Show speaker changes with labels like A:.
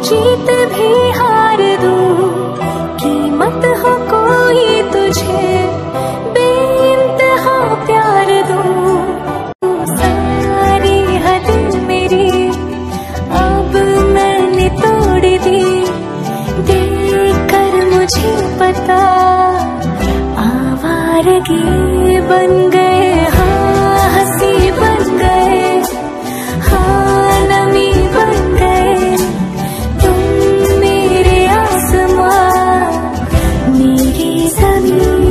A: जीत भी हार दूँ कीमत हो कोई तुझे। मुझे पता आवारगी बन गए हाँ हँसी बन गए हाँ नमी बन गए। तुम मेरे आसमां, मेरी ज़मीन।